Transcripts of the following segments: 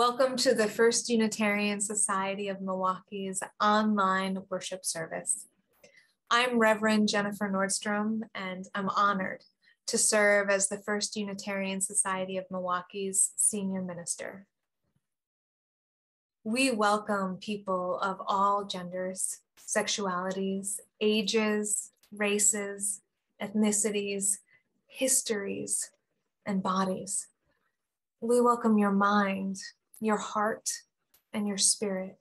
Welcome to the First Unitarian Society of Milwaukee's online worship service. I'm Reverend Jennifer Nordstrom, and I'm honored to serve as the First Unitarian Society of Milwaukee's senior minister. We welcome people of all genders, sexualities, ages, races, ethnicities, histories, and bodies. We welcome your mind, your heart, and your spirit.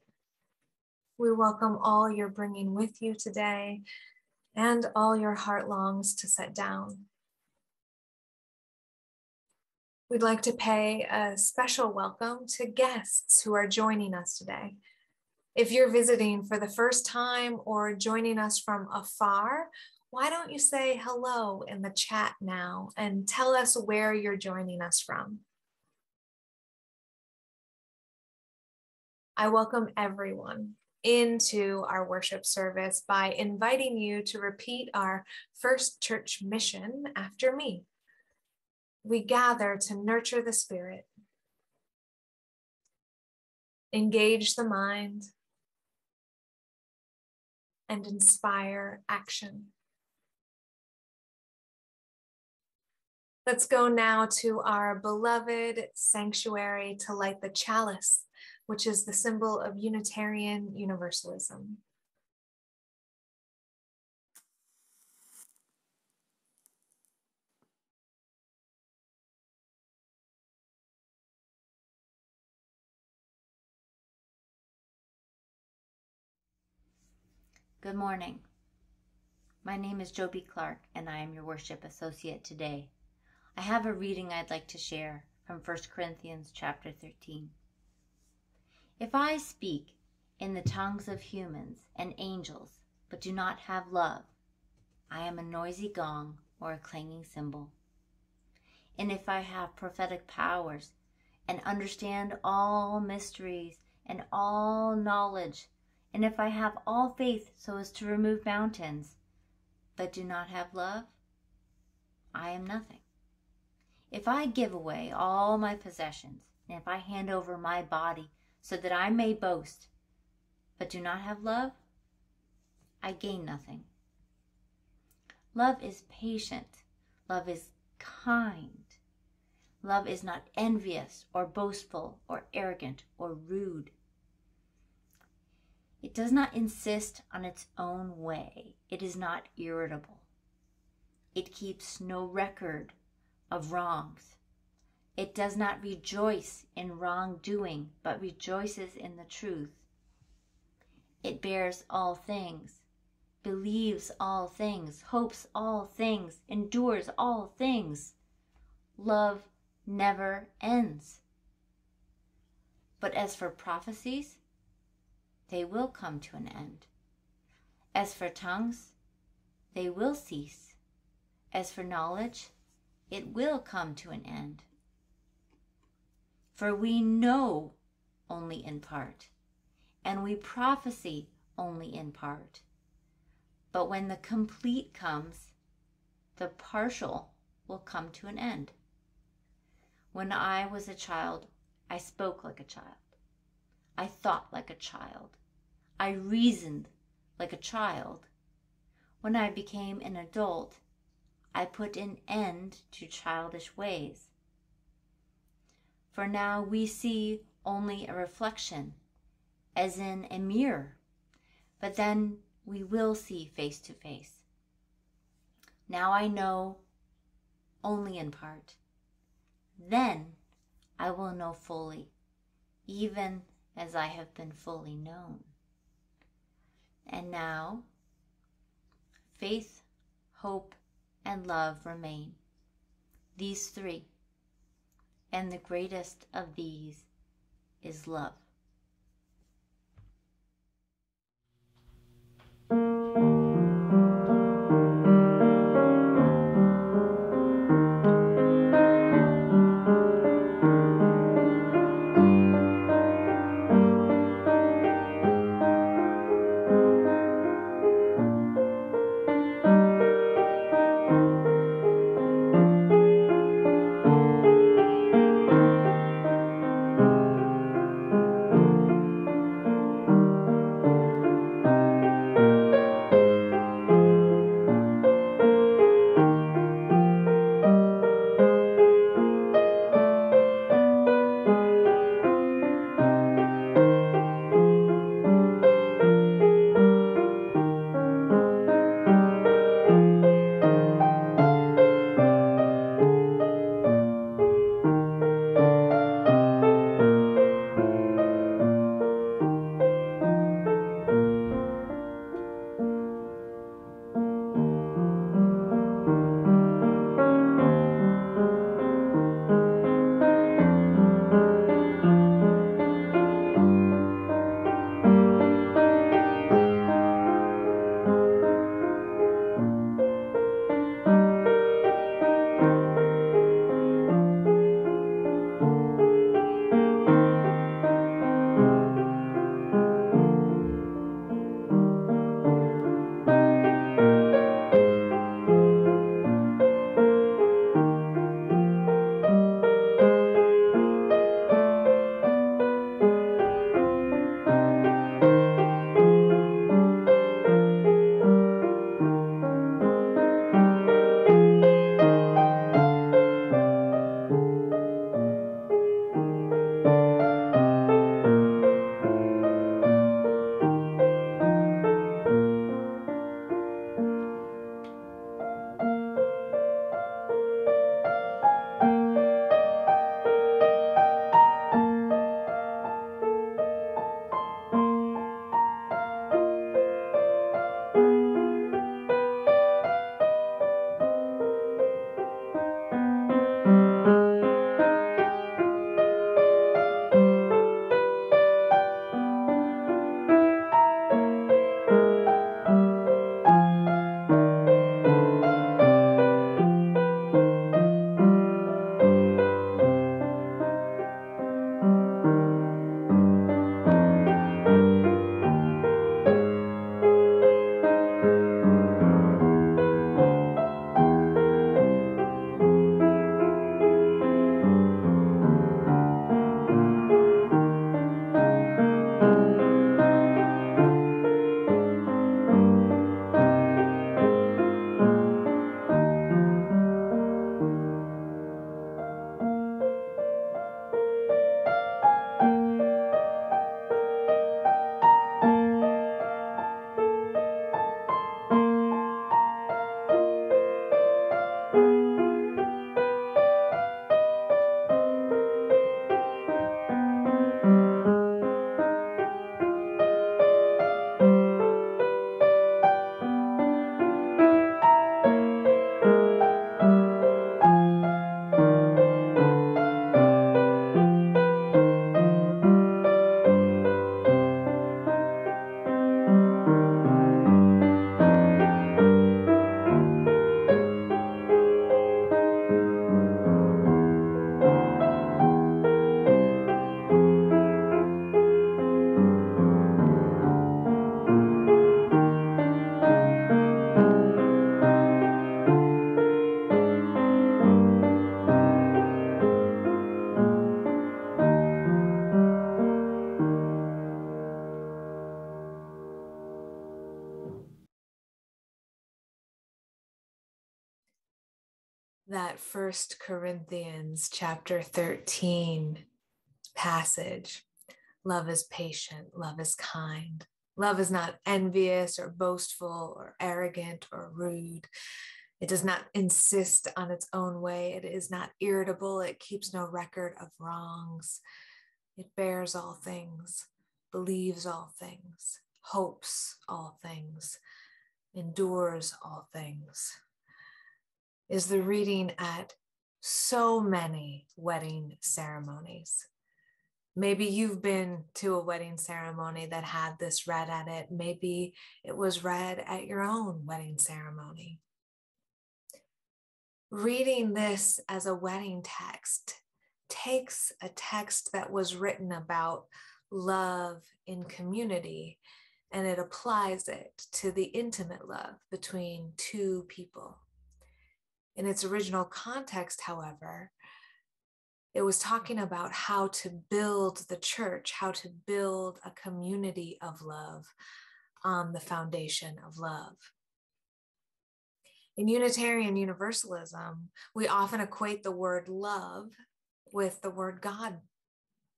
We welcome all you're bringing with you today and all your heart longs to set down. We'd like to pay a special welcome to guests who are joining us today. If you're visiting for the first time or joining us from afar, why don't you say hello in the chat now and tell us where you're joining us from? I welcome everyone into our worship service by inviting you to repeat our first church mission after me. We gather to nurture the spirit, engage the mind, and inspire action. Let's go now to our beloved sanctuary to light the chalice which is the symbol of Unitarian Universalism. Good morning. My name is Joby Clark, and I am your worship associate today. I have a reading I'd like to share from 1 Corinthians chapter 13. If I speak in the tongues of humans and angels, but do not have love, I am a noisy gong or a clanging cymbal. And if I have prophetic powers and understand all mysteries and all knowledge, and if I have all faith so as to remove mountains, but do not have love, I am nothing. If I give away all my possessions, and if I hand over my body so that I may boast, but do not have love, I gain nothing. Love is patient. Love is kind. Love is not envious or boastful or arrogant or rude. It does not insist on its own way. It is not irritable. It keeps no record of wrongs. It does not rejoice in wrongdoing, but rejoices in the truth. It bears all things, believes all things, hopes all things, endures all things. Love never ends. But as for prophecies, they will come to an end. As for tongues, they will cease. As for knowledge, it will come to an end. For we know only in part, and we prophesy only in part. But when the complete comes, the partial will come to an end. When I was a child, I spoke like a child. I thought like a child. I reasoned like a child. When I became an adult, I put an end to childish ways. For now we see only a reflection, as in a mirror, but then we will see face to face. Now I know only in part. Then I will know fully, even as I have been fully known. And now, faith, hope, and love remain. These three and the greatest of these is love. First Corinthians chapter 13 passage. Love is patient, love is kind. Love is not envious or boastful or arrogant or rude. It does not insist on its own way. It is not irritable. It keeps no record of wrongs. It bears all things, believes all things, hopes all things, endures all things. Is the reading at so many wedding ceremonies. Maybe you've been to a wedding ceremony that had this read at it. Maybe it was read at your own wedding ceremony reading this as a wedding text takes a text that was written about love in community and it applies it to the intimate love between two people. In its original context, however, it was talking about how to build the church, how to build a community of love on the foundation of love. In Unitarian Universalism, we often equate the word love with the word God,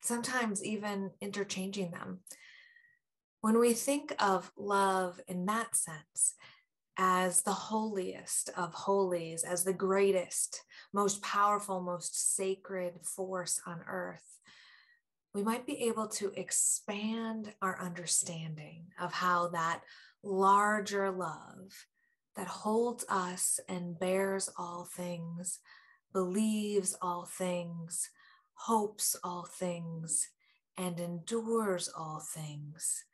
sometimes even interchanging them. When we think of love in that sense, as the holiest of holies, as the greatest, most powerful, most sacred force on earth, we might be able to expand our understanding of how that larger love that holds us and bears all things, believes all things, hopes all things, and endures all things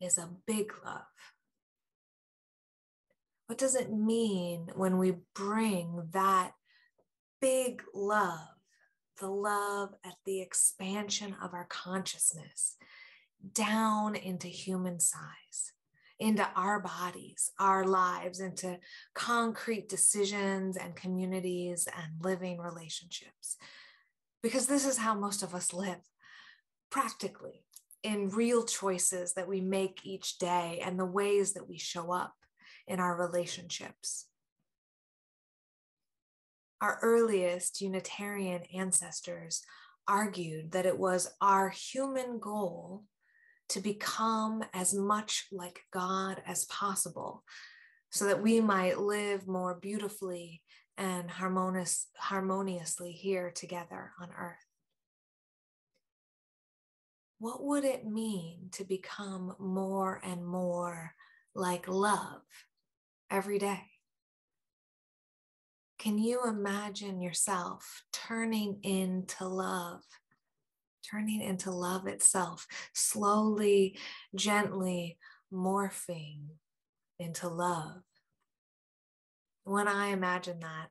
is a big love. What does it mean when we bring that big love, the love at the expansion of our consciousness, down into human size? into our bodies, our lives, into concrete decisions and communities and living relationships. Because this is how most of us live practically in real choices that we make each day and the ways that we show up in our relationships. Our earliest Unitarian ancestors argued that it was our human goal to become as much like God as possible so that we might live more beautifully and harmonious, harmoniously here together on earth. What would it mean to become more and more like love every day? Can you imagine yourself turning into love turning into love itself, slowly, gently morphing into love. When I imagine that,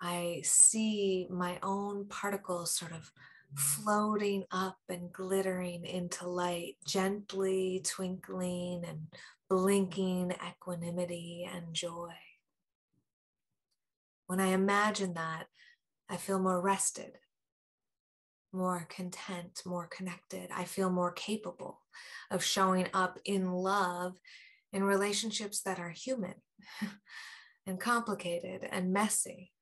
I see my own particles sort of floating up and glittering into light, gently twinkling and blinking equanimity and joy. When I imagine that, I feel more rested more content, more connected. I feel more capable of showing up in love in relationships that are human and complicated and messy.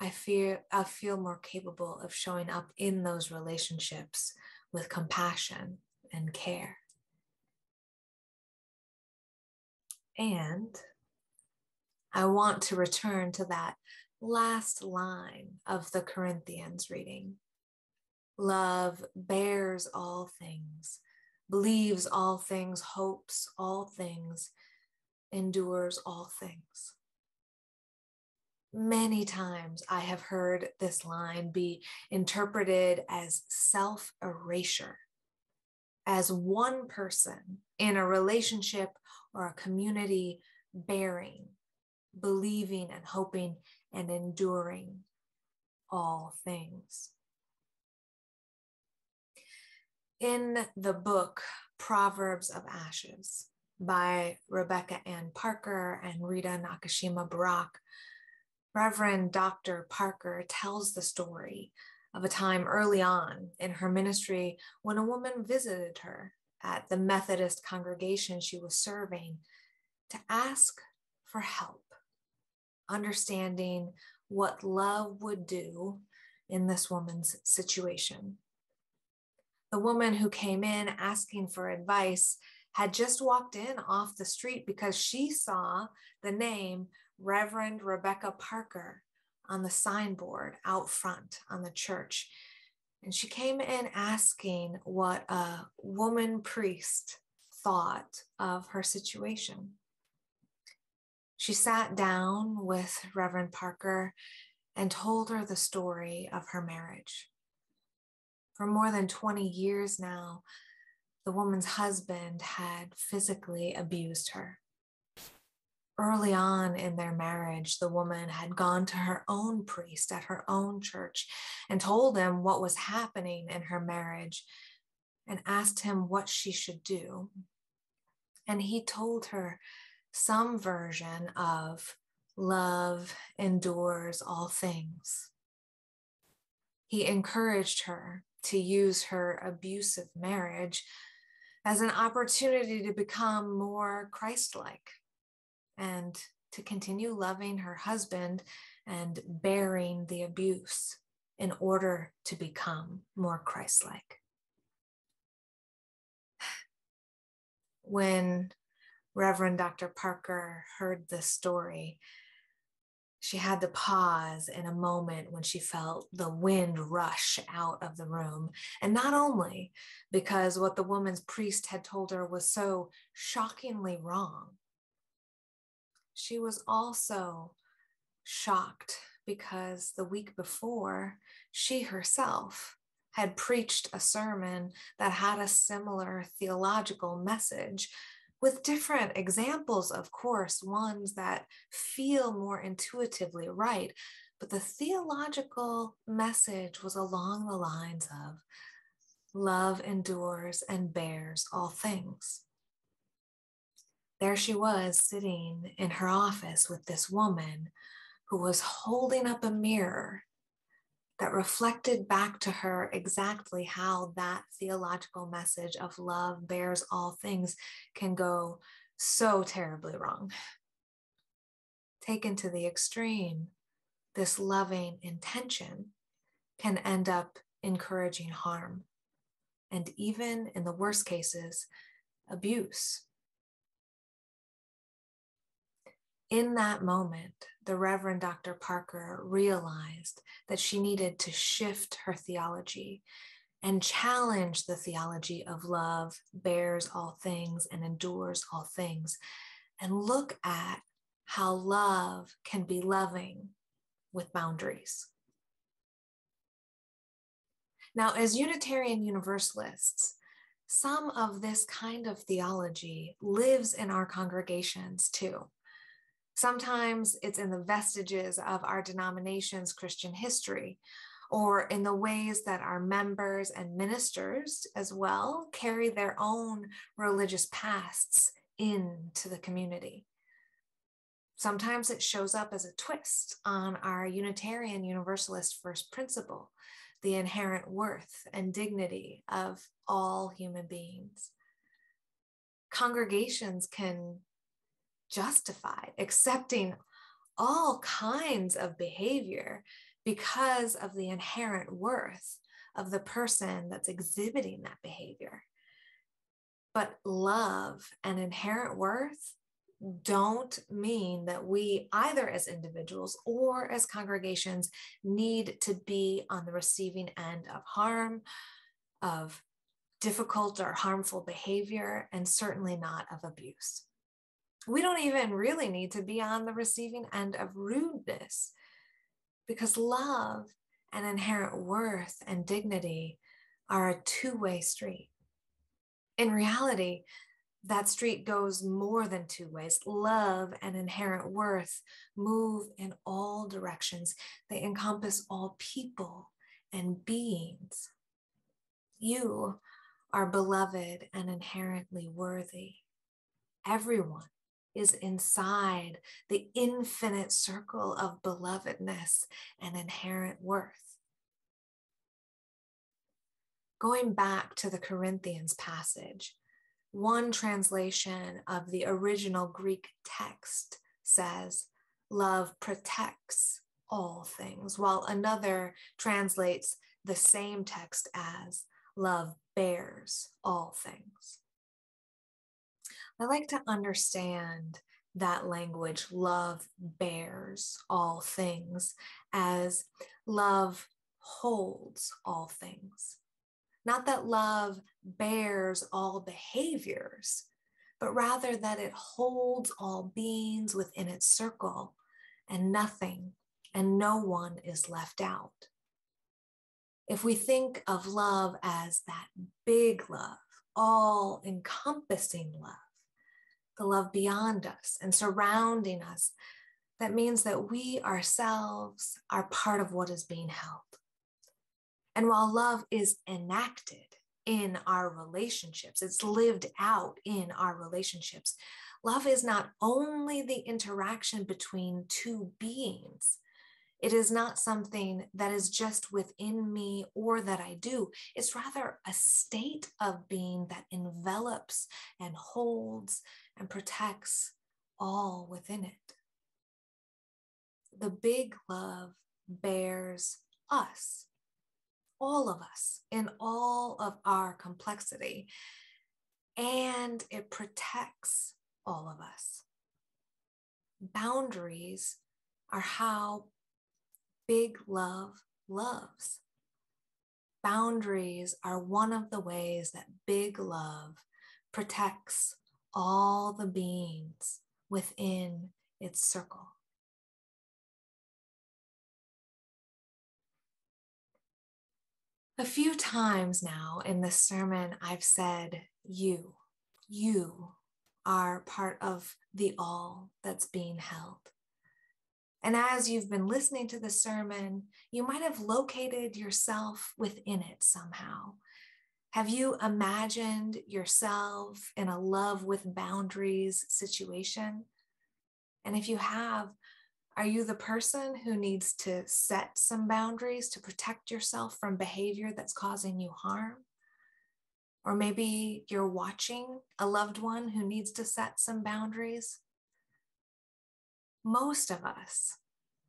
I feel I feel more capable of showing up in those relationships with compassion and care. And I want to return to that last line of the Corinthians reading. Love bears all things, believes all things, hopes all things, endures all things. Many times I have heard this line be interpreted as self erasure, as one person in a relationship or a community bearing, believing, and hoping and enduring all things. In the book Proverbs of Ashes by Rebecca Ann Parker and Rita Nakashima Brock, Reverend Dr. Parker tells the story of a time early on in her ministry when a woman visited her at the Methodist congregation she was serving to ask for help understanding what love would do in this woman's situation. The woman who came in asking for advice had just walked in off the street because she saw the name Reverend Rebecca Parker on the signboard out front on the church. And she came in asking what a woman priest thought of her situation. She sat down with Reverend Parker and told her the story of her marriage. For more than 20 years now, the woman's husband had physically abused her. Early on in their marriage, the woman had gone to her own priest at her own church and told him what was happening in her marriage and asked him what she should do. And he told her some version of love endures all things. He encouraged her to use her abusive marriage as an opportunity to become more Christ like and to continue loving her husband and bearing the abuse in order to become more Christ like. When Reverend Dr. Parker heard this story, she had to pause in a moment when she felt the wind rush out of the room. And not only because what the woman's priest had told her was so shockingly wrong, she was also shocked because the week before, she herself had preached a sermon that had a similar theological message with different examples, of course, ones that feel more intuitively right. But the theological message was along the lines of love endures and bears all things. There she was sitting in her office with this woman who was holding up a mirror that reflected back to her exactly how that theological message of love bears all things can go so terribly wrong. Taken to the extreme, this loving intention can end up encouraging harm, and even in the worst cases, abuse. In that moment, the Reverend Dr. Parker realized that she needed to shift her theology and challenge the theology of love bears all things and endures all things, and look at how love can be loving with boundaries. Now, as Unitarian Universalists, some of this kind of theology lives in our congregations too. Sometimes it's in the vestiges of our denomination's Christian history, or in the ways that our members and ministers as well carry their own religious pasts into the community. Sometimes it shows up as a twist on our Unitarian Universalist first principle, the inherent worth and dignity of all human beings. Congregations can justified accepting all kinds of behavior because of the inherent worth of the person that's exhibiting that behavior. But love and inherent worth don't mean that we, either as individuals or as congregations, need to be on the receiving end of harm, of difficult or harmful behavior, and certainly not of abuse we don't even really need to be on the receiving end of rudeness because love and inherent worth and dignity are a two way street. In reality, that street goes more than two ways. Love and inherent worth move in all directions, they encompass all people and beings. You are beloved and inherently worthy. Everyone is inside the infinite circle of belovedness and inherent worth. Going back to the Corinthians passage, one translation of the original Greek text says, love protects all things, while another translates the same text as love bears all things. I like to understand that language, love bears all things, as love holds all things. Not that love bears all behaviors, but rather that it holds all beings within its circle and nothing and no one is left out. If we think of love as that big love, all encompassing love, the love beyond us and surrounding us, that means that we ourselves are part of what is being held. And while love is enacted in our relationships, it's lived out in our relationships. Love is not only the interaction between two beings, it is not something that is just within me or that I do. It's rather a state of being that envelops and holds and protects all within it. The big love bears us, all of us, in all of our complexity, and it protects all of us. Boundaries are how big love loves. Boundaries are one of the ways that big love protects all the beings within its circle. A few times now in this sermon, I've said, You, you are part of the all that's being held. And as you've been listening to the sermon, you might have located yourself within it somehow. Have you imagined yourself in a love with boundaries situation? And if you have, are you the person who needs to set some boundaries to protect yourself from behavior that's causing you harm? Or maybe you're watching a loved one who needs to set some boundaries most of us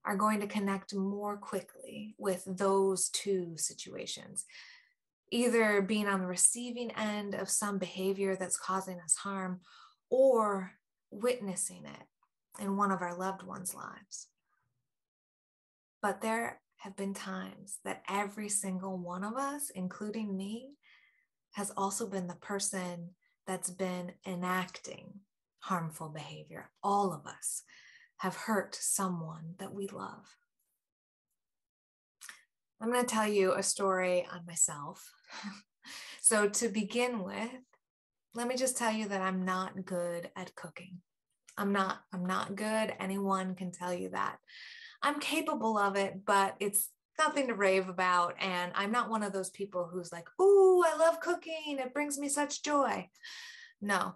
are going to connect more quickly with those two situations. Either being on the receiving end of some behavior that's causing us harm or witnessing it in one of our loved ones' lives. But there have been times that every single one of us, including me, has also been the person that's been enacting harmful behavior. All of us have hurt someone that we love. I'm going to tell you a story on myself. so, to begin with, let me just tell you that I'm not good at cooking. I'm not I'm not good. Anyone can tell you that. I'm capable of it, but it's nothing to rave about and I'm not one of those people who's like, "Ooh, I love cooking. It brings me such joy." No.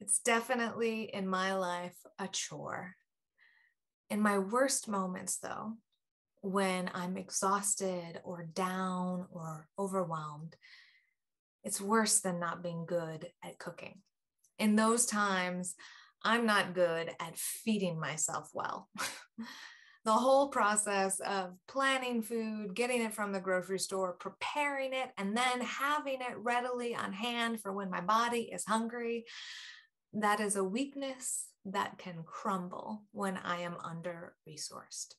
It's definitely in my life a chore. In my worst moments, though, when I'm exhausted or down or overwhelmed, it's worse than not being good at cooking. In those times, I'm not good at feeding myself well. the whole process of planning food, getting it from the grocery store, preparing it, and then having it readily on hand for when my body is hungry, that is a weakness that can crumble when I am under resourced.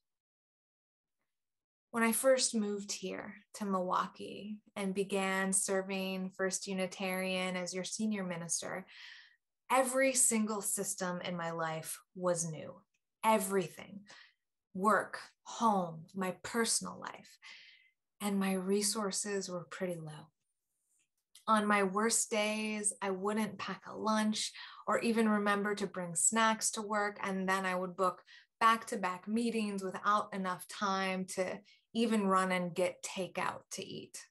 When I first moved here to Milwaukee and began serving First Unitarian as your senior minister, every single system in my life was new. Everything work, home, my personal life. And my resources were pretty low. On my worst days, I wouldn't pack a lunch or even remember to bring snacks to work. And then I would book back to back meetings without enough time to even run and get takeout to eat.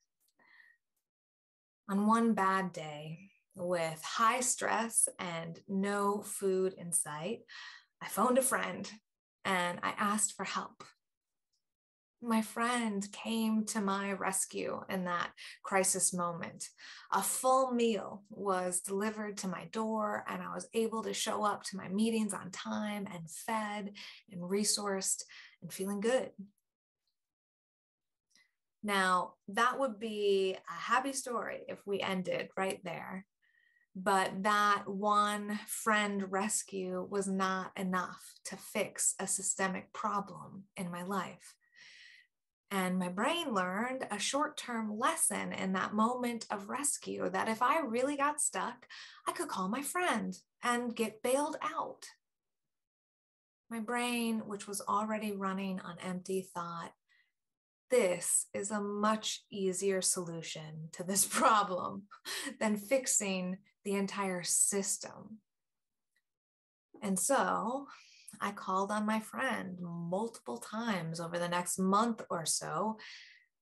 On one bad day, with high stress and no food in sight, I phoned a friend and I asked for help. my friend came to my rescue in that crisis moment. A full meal was delivered to my door, and I was able to show up to my meetings on time and fed and resourced and feeling good. Now, that would be a happy story if we ended right there. But that one friend rescue was not enough to fix a systemic problem in my life. And my brain learned a short term lesson in that moment of rescue that if I really got stuck, I could call my friend and get bailed out. My brain, which was already running on empty thought, this is a much easier solution to this problem than fixing the entire system. And so I called on my friend multiple times over the next month or so.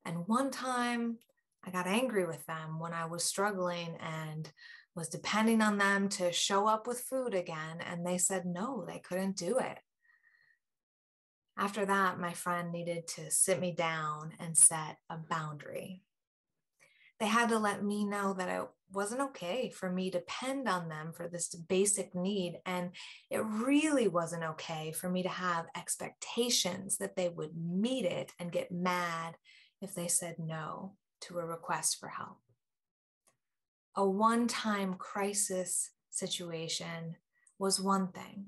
And one time I got angry with them when I was struggling and was depending on them to show up with food again. And they said no, they couldn't do it. After that, my friend needed to sit me down and set a boundary. They had to let me know that it wasn't okay for me to depend on them for this basic need. And it really wasn't okay for me to have expectations that they would meet it and get mad if they said no to a request for help. A one time crisis situation was one thing,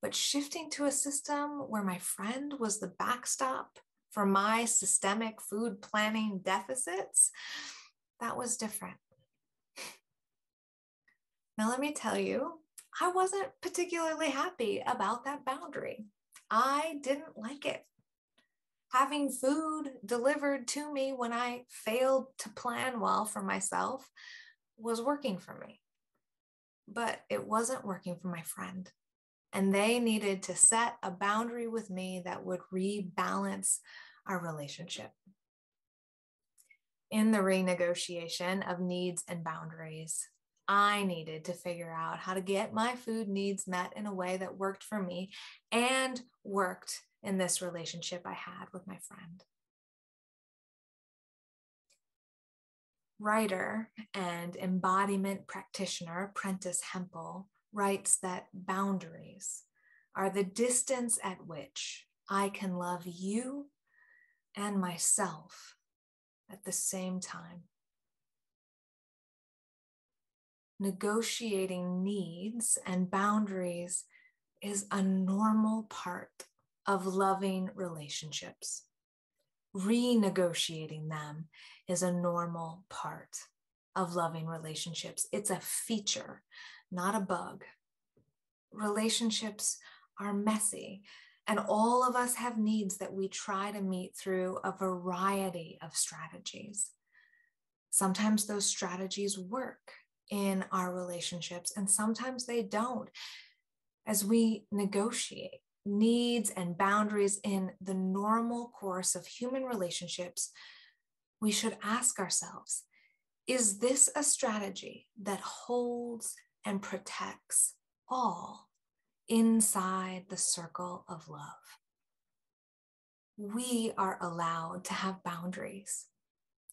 but shifting to a system where my friend was the backstop for my systemic food planning deficits, that was different. Now, let me tell you, I wasn't particularly happy about that boundary. I didn't like it. Having food delivered to me when I failed to plan well for myself was working for me, but it wasn't working for my friend. And they needed to set a boundary with me that would rebalance our relationship in the renegotiation of needs and boundaries, I needed to figure out how to get my food needs met in a way that worked for me and worked in this relationship I had with my friend. Writer and embodiment practitioner Prentice Hemphill writes that boundaries are the distance at which I can love you and myself at the same time. Negotiating needs and boundaries is a normal part of loving relationships. Renegotiating them is a normal part of loving relationships. It's a feature, not a bug. Relationships are messy and all of us have needs that we try to meet through a variety of strategies. Sometimes those strategies work in our relationships, and sometimes they don't. As we negotiate needs and boundaries in the normal course of human relationships, we should ask ourselves is this a strategy that holds and protects all inside the circle of love. We are allowed to have boundaries,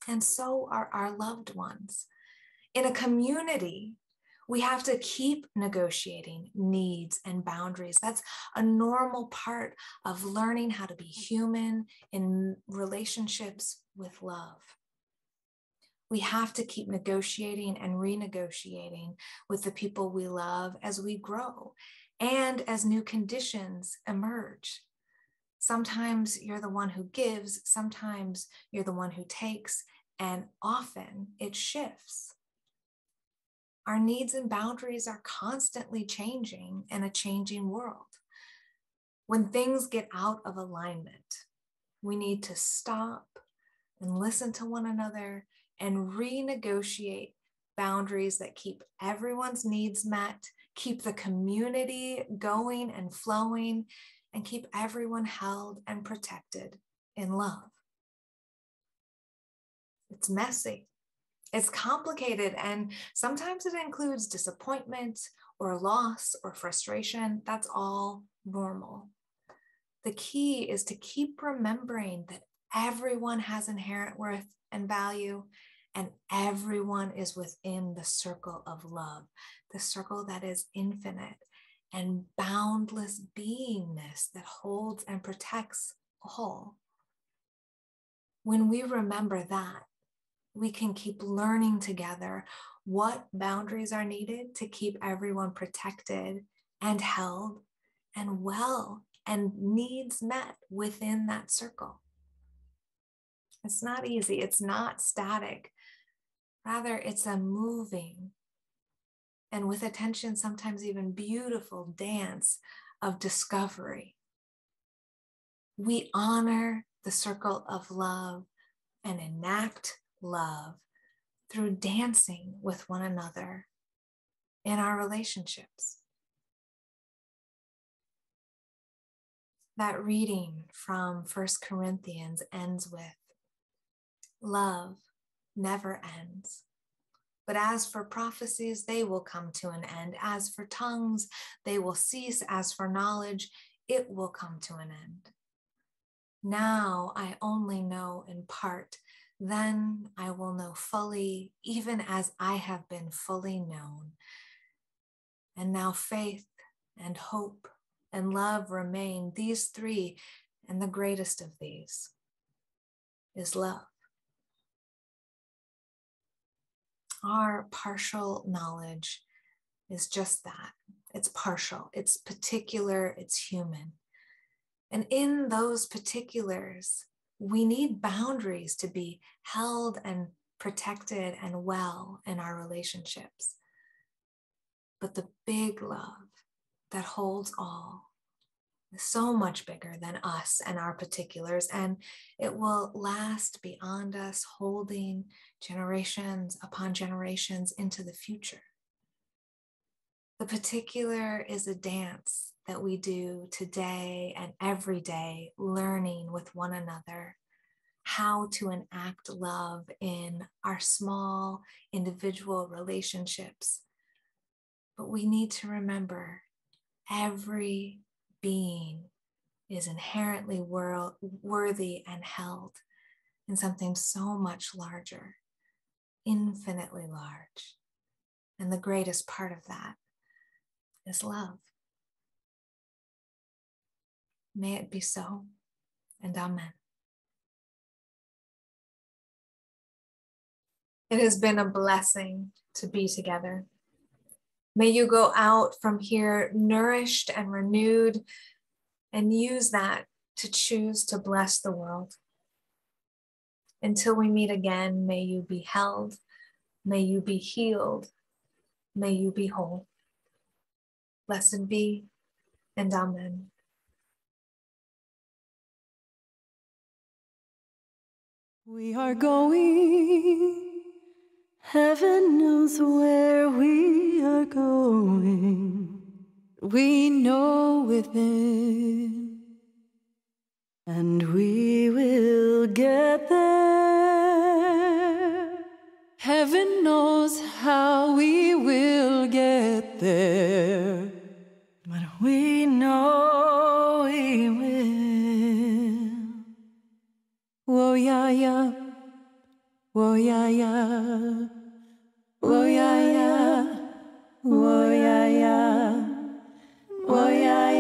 and so are our loved ones. In a community, we have to keep negotiating needs and boundaries. That's a normal part of learning how to be human in relationships with love. We have to keep negotiating and renegotiating with the people we love as we grow and as new conditions emerge. Sometimes you're the one who gives, sometimes you're the one who takes, and often it shifts. Our needs and boundaries are constantly changing in a changing world. When things get out of alignment, we need to stop and listen to one another and renegotiate boundaries that keep everyone's needs met keep the community going and flowing, and keep everyone held and protected in love. It's messy. It's complicated, and sometimes it includes disappointment or loss or frustration. That's all normal. The key is to keep remembering that everyone has inherent worth and value, and everyone is within the circle of love, the circle that is infinite and boundless beingness that holds and protects all. When we remember that, we can keep learning together what boundaries are needed to keep everyone protected and held and well and needs met within that circle. It's not easy, it's not static. Rather, it's a moving and with attention, sometimes even beautiful dance of discovery. We honor the circle of love and enact love through dancing with one another in our relationships. That reading from First Corinthians ends with love never ends. But as for prophecies, they will come to an end. As for tongues, they will cease. As for knowledge, it will come to an end. Now I only know in part. Then I will know fully, even as I have been fully known. And now faith and hope and love remain, these three, and the greatest of these is love. Our partial knowledge is just that it's partial, it's particular, it's human. And in those particulars, we need boundaries to be held and protected and well in our relationships. But the big love that holds all so much bigger than us and our particulars, and it will last beyond us, holding generations upon generations into the future. The particular is a dance that we do today and every day, learning with one another how to enact love in our small individual relationships. But we need to remember every being is inherently wor- worthy and held in something so much larger, infinitely large. And the greatest part of that is love. May it be so, and Amen. It has been a blessing to be together. May you go out from here nourished and renewed and use that to choose to bless the world. Until we meet again, may you be held, may you be healed, may you be whole. Blessed be and Amen. We are going, Heaven knows where we are going. We know within. And we will get there. Heaven knows how we will get there. But we know we will. Whoa, yeah, yeah. Whoa, yeah, yeah. Whoa, yeah, yeah. Whoa, yeah, yeah. Oh, yeah, yeah.